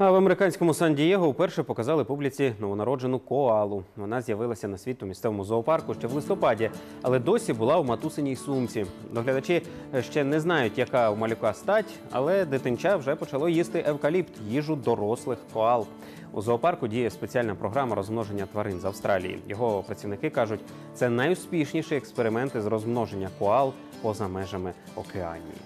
А в американському Сан-Дієго вперше показали публіці новонароджену коалу. Вона з'явилася на світ у місцевому зоопарку ще в листопаді, але досі була в матусиній сумці. Доглядачі ще не знають, яка у малюка стать, але дитинча вже почало їсти евкаліпт, їжу дорослих коал. У зоопарку діє спеціальна програма розмноження тварин з Австралії. Його працівники кажуть, це найуспішніші експерименти з розмноження коал поза межами океанії.